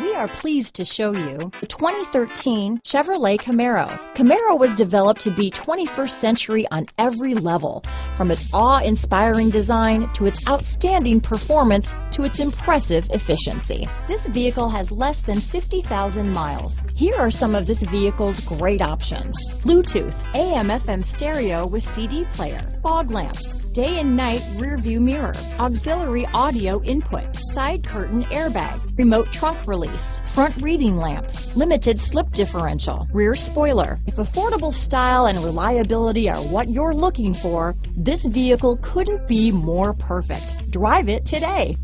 We are pleased to show you the 2013 Chevrolet Camaro. Camaro was developed to be 21st century on every level, from its awe-inspiring design to its outstanding performance to its impressive efficiency. This vehicle has less than 50,000 miles. Here are some of this vehicle's great options. Bluetooth, AM FM stereo with CD player, fog lamps, day and night rear view mirror, auxiliary audio input, side curtain airbag, remote trunk release, front reading lamps, limited slip differential, rear spoiler. If affordable style and reliability are what you're looking for, this vehicle couldn't be more perfect. Drive it today.